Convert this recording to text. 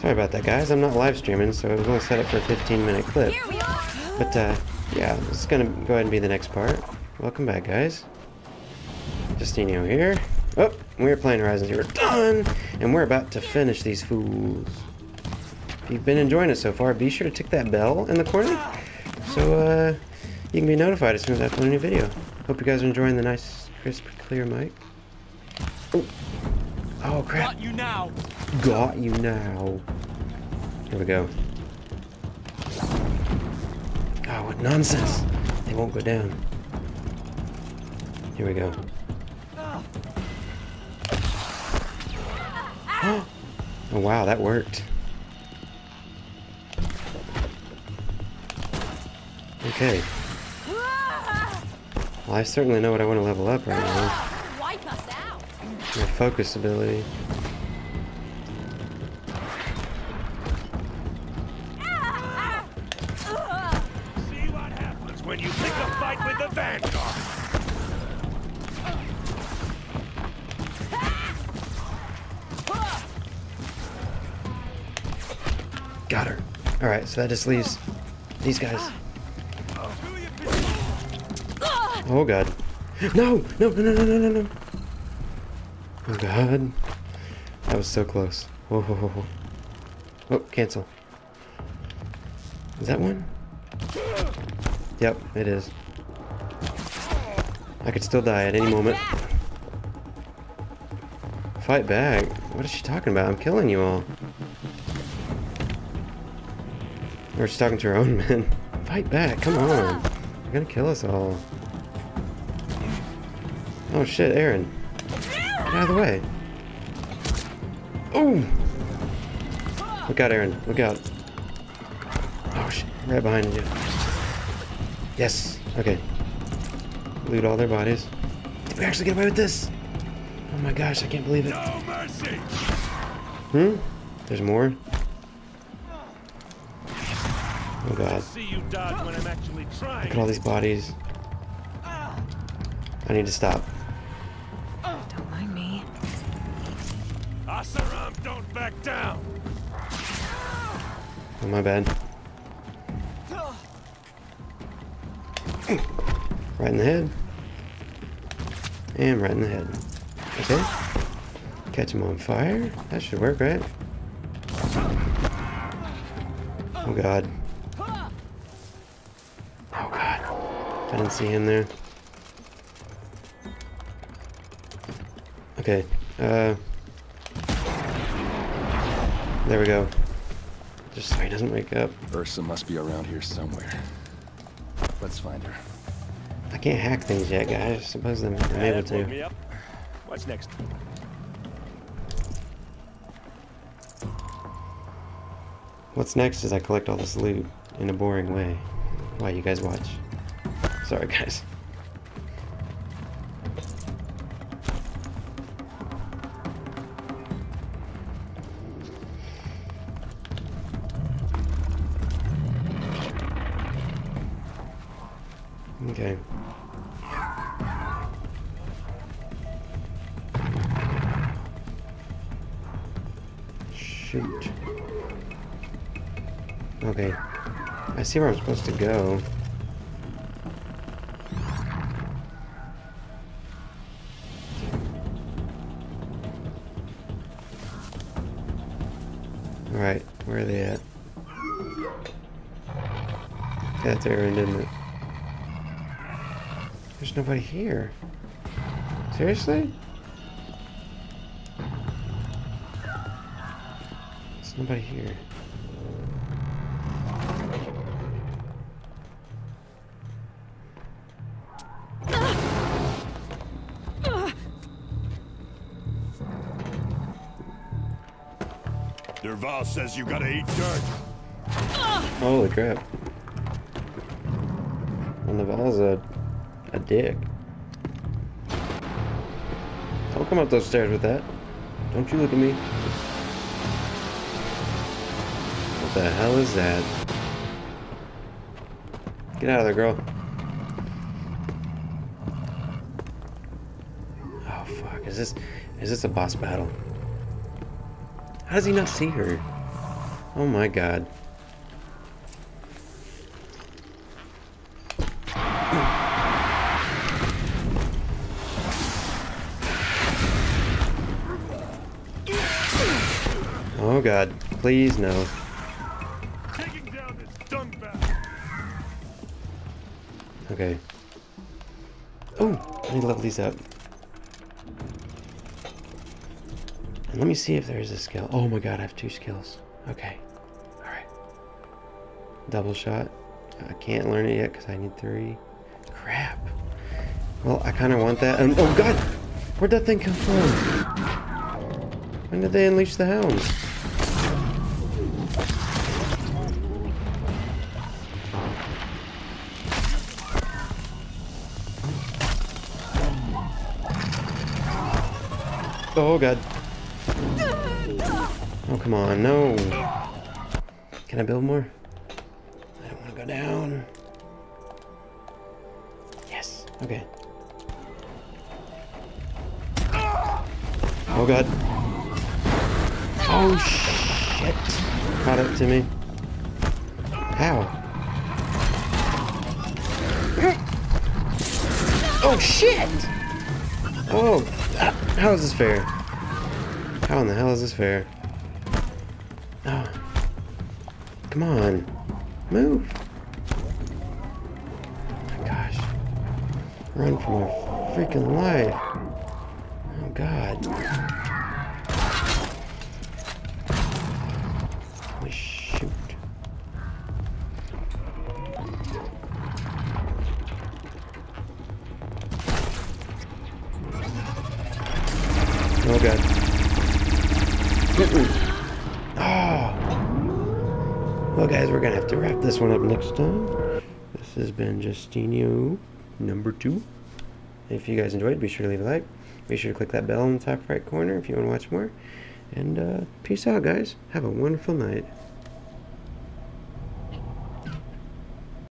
Sorry about that, guys. I'm not live streaming, so I was only set up for a 15 minute clip. Here we are. But, uh, yeah, this is gonna go ahead and be the next part. Welcome back, guys. Justinio here. Oh, we're playing Horizon Zero Dawn, and we're about to finish these fools. If you've been enjoying it so far, be sure to tick that bell in the corner, so, uh, you can be notified as soon as I upload a new video. Hope you guys are enjoying the nice, crisp, clear mic. Oh, oh crap. Got you now. Got you now. Here we go. Oh, what nonsense. They won't go down. Here we go. Oh, wow, that worked. Okay. Well, I certainly know what I want to level up right now. With the Vanguard. Got her. Alright, so that just leaves these guys. Oh god. No! No, no, no, no, no, no, no. Oh god. That was so close. Whoa, whoa, whoa, whoa. Oh, cancel. Is that one? Yep, it is. I could still die at any moment. Fight back? What is she talking about? I'm killing you all. Or she's talking to her own men. Fight back, come on. You're gonna kill us all. Oh shit, Erend. Get out of the way. Oh! Look out, Erend. Look out. Oh shit, right behind you. Yes, okay. Loot all their bodies. Did we actually get away with this? Oh my gosh, I can't believe it. No mercy. Hmm? There's more? Oh god. See you dodge when I'm actually Look at all these bodies. I need to stop. Asaram, don't back down. Oh, my bad. Right in the head. And right in the head. Okay. Catch him on fire. That should work, right? Oh god. Oh god. I didn't see him there. Okay. Uh. There we go. Just so he doesn't wake up. Ersa must be around here somewhere. Let's find her. I can't hack things yet, guys. Suppose I'm, I'm able to. What's next? What's next is I collect all this loot in a boring way. While you guys watch. Sorry, guys. Okay. Shoot. Okay. I see where I'm supposed to go. Alright, where are they at? That's Erend, isn't it? There's nobody here. Seriously? There's nobody here. Dervahl says you gotta eat dirt. Holy crap. And Naval's a, a dick. Don't come up those stairs with that. Don't you look at me. What the hell is that? Get out of there, girl. Oh fuck, is this is this a boss battle? How does he not see her? Oh my god. Oh god, please no. Taking down this dung bag. Okay. Oh, I need to level these up. And let me see if there's a skill. Oh my god, I have two skills. Okay. Alright. Double shot. I can't learn it yet because I need three. Crap. Well, I kind of want that. And, oh god! Where'd that thing come from? When did they unleash the hounds? Oh god. Oh come on, no. Can I build more? I don't want to go down. Yes, okay. Oh god. Oh shit. Caught up to me. How? Oh shit! Oh, how is this fair? How in the hell is this fair? Oh. Come on. Move. Oh my gosh. Run for my freaking life. Oh god. Holy shoot. Oh god. Oh. Well guys, we're gonna have to wrap this one up next time. This has been Justinio number two. If you guys enjoyed, be sure to leave a like. Be sure to click that bell in the top right corner if you want to watch more. And uh, peace out, guys. Have a wonderful night.